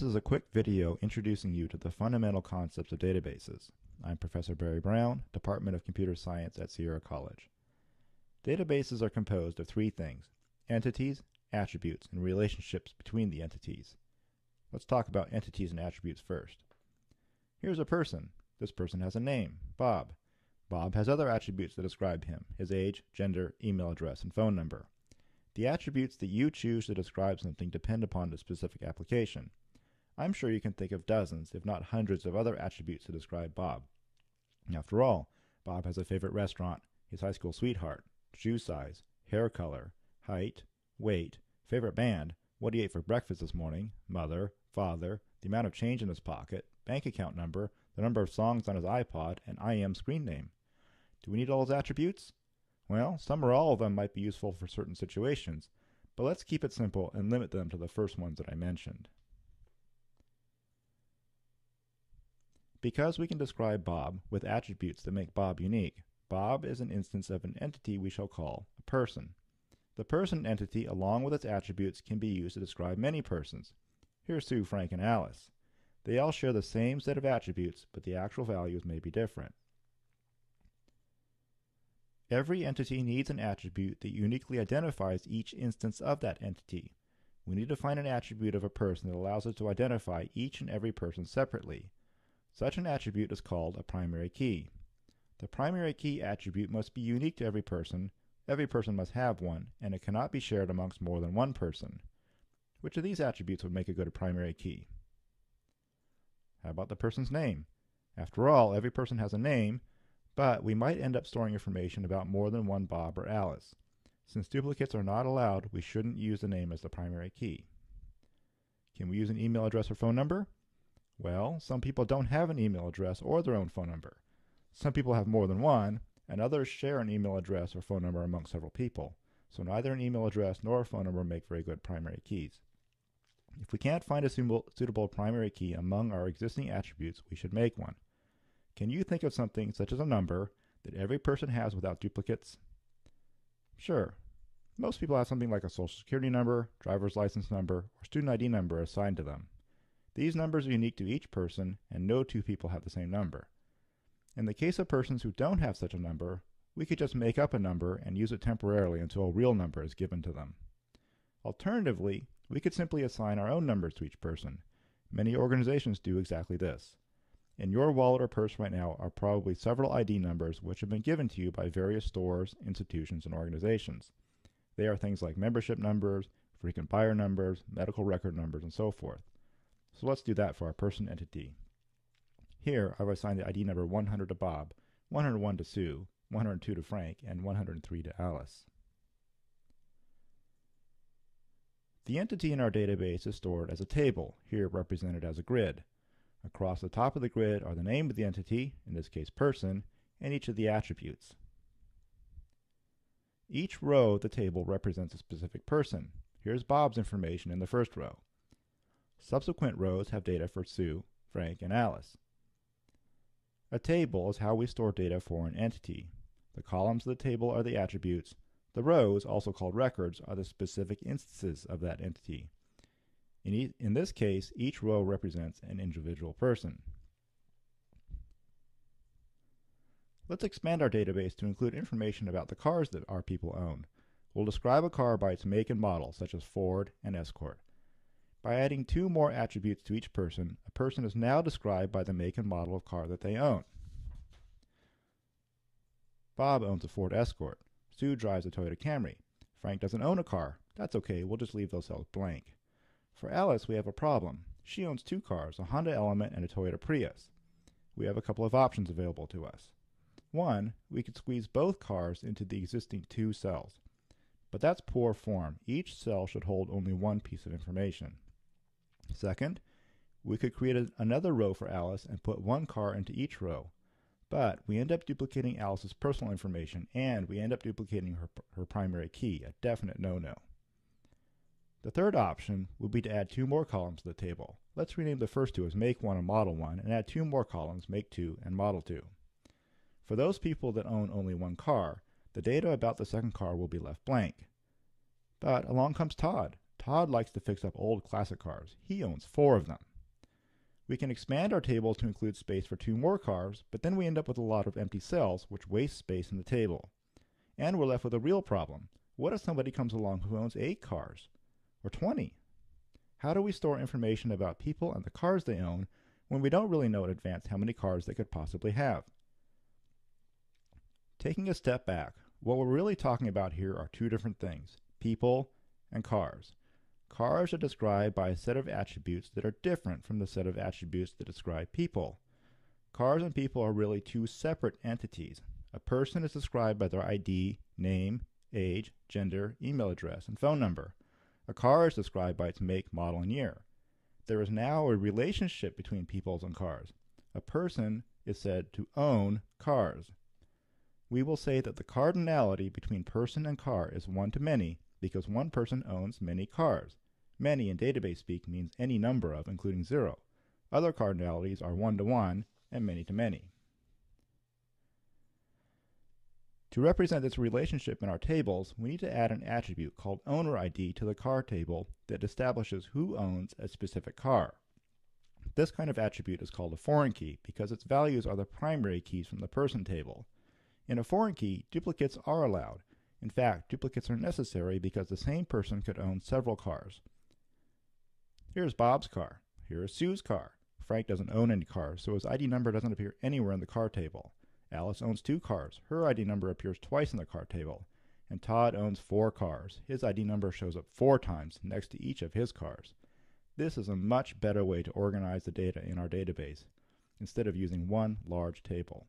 This is a quick video introducing you to the fundamental concepts of databases. I'm Professor Barry Brown, Department of Computer Science at Sierra College. Databases are composed of three things, entities, attributes, and relationships between the entities. Let's talk about entities and attributes first. Here's a person. This person has a name, Bob. Bob has other attributes that describe him, his age, gender, email address, and phone number. The attributes that you choose to describe something depend upon the specific application. I'm sure you can think of dozens, if not hundreds, of other attributes to describe Bob. After all, Bob has a favorite restaurant, his high school sweetheart, shoe size, hair color, height, weight, favorite band, what he ate for breakfast this morning, mother, father, the amount of change in his pocket, bank account number, the number of songs on his iPod, and IM screen name. Do we need all those attributes? Well, some or all of them might be useful for certain situations, but let's keep it simple and limit them to the first ones that I mentioned. Because we can describe Bob with attributes that make Bob unique, Bob is an instance of an entity we shall call a person. The person entity, along with its attributes, can be used to describe many persons. Here's Sue, Frank, and Alice. They all share the same set of attributes, but the actual values may be different. Every entity needs an attribute that uniquely identifies each instance of that entity. We need to find an attribute of a person that allows us to identify each and every person separately. Such an attribute is called a primary key. The primary key attribute must be unique to every person, every person must have one, and it cannot be shared amongst more than one person. Which of these attributes would make a good primary key? How about the person's name? After all, every person has a name, but we might end up storing information about more than one Bob or Alice. Since duplicates are not allowed, we shouldn't use the name as the primary key. Can we use an email address or phone number? Well, some people don't have an email address or their own phone number. Some people have more than one, and others share an email address or phone number among several people. So neither an email address nor a phone number make very good primary keys. If we can't find a suitable primary key among our existing attributes, we should make one. Can you think of something such as a number that every person has without duplicates? Sure. Most people have something like a social security number, driver's license number, or student ID number assigned to them. These numbers are unique to each person, and no two people have the same number. In the case of persons who don't have such a number, we could just make up a number and use it temporarily until a real number is given to them. Alternatively, we could simply assign our own numbers to each person. Many organizations do exactly this. In your wallet or purse right now are probably several ID numbers which have been given to you by various stores, institutions, and organizations. They are things like membership numbers, frequent buyer numbers, medical record numbers, and so forth. So let's do that for our person entity. Here, I've assigned the ID number 100 to Bob, 101 to Sue, 102 to Frank, and 103 to Alice. The entity in our database is stored as a table, here represented as a grid. Across the top of the grid are the name of the entity, in this case person, and each of the attributes. Each row of the table represents a specific person. Here's Bob's information in the first row. Subsequent rows have data for Sue, Frank, and Alice. A table is how we store data for an entity. The columns of the table are the attributes. The rows, also called records, are the specific instances of that entity. In, e in this case, each row represents an individual person. Let's expand our database to include information about the cars that our people own. We'll describe a car by its make and model, such as Ford and Escort. By adding two more attributes to each person, a person is now described by the make and model of car that they own. Bob owns a Ford Escort. Sue drives a Toyota Camry. Frank doesn't own a car. That's okay, we'll just leave those cells blank. For Alice, we have a problem. She owns two cars, a Honda Element and a Toyota Prius. We have a couple of options available to us. One, we could squeeze both cars into the existing two cells. But that's poor form. Each cell should hold only one piece of information. Second, we could create another row for Alice and put one car into each row. But we end up duplicating Alice's personal information and we end up duplicating her, her primary key, a definite no-no. The third option would be to add two more columns to the table. Let's rename the first two as Make1 and Model1 and add two more columns, Make2 and Model2. For those people that own only one car, the data about the second car will be left blank. But along comes Todd. Todd likes to fix up old classic cars. He owns four of them. We can expand our table to include space for two more cars, but then we end up with a lot of empty cells, which waste space in the table. And we're left with a real problem. What if somebody comes along who owns 8 cars? Or 20? How do we store information about people and the cars they own when we don't really know in advance how many cars they could possibly have? Taking a step back, what we're really talking about here are two different things people and cars. Cars are described by a set of attributes that are different from the set of attributes that describe people. Cars and people are really two separate entities. A person is described by their ID, name, age, gender, email address, and phone number. A car is described by its make, model, and year. There is now a relationship between peoples and cars. A person is said to own cars. We will say that the cardinality between person and car is one to many because one person owns many cars. Many in database speak means any number of, including zero. Other cardinalities are one to one and many to many. To represent this relationship in our tables, we need to add an attribute called owner ID to the car table that establishes who owns a specific car. This kind of attribute is called a foreign key because its values are the primary keys from the person table. In a foreign key, duplicates are allowed, in fact, duplicates are necessary because the same person could own several cars. Here's Bob's car. Here is Sue's car. Frank doesn't own any cars, so his ID number doesn't appear anywhere in the car table. Alice owns two cars. Her ID number appears twice in the car table. And Todd owns four cars. His ID number shows up four times next to each of his cars. This is a much better way to organize the data in our database, instead of using one large table.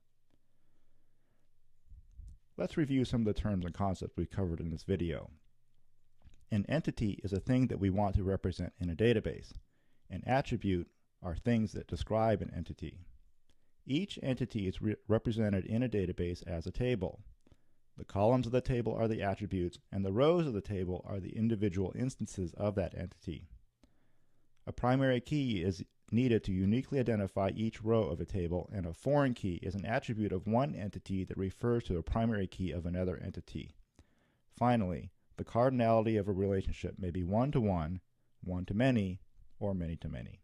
Let's review some of the terms and concepts we covered in this video. An entity is a thing that we want to represent in a database. An attribute are things that describe an entity. Each entity is re represented in a database as a table. The columns of the table are the attributes, and the rows of the table are the individual instances of that entity. A primary key is needed to uniquely identify each row of a table, and a foreign key is an attribute of one entity that refers to a primary key of another entity. Finally, the cardinality of a relationship may be one to one, one to many, or many to many.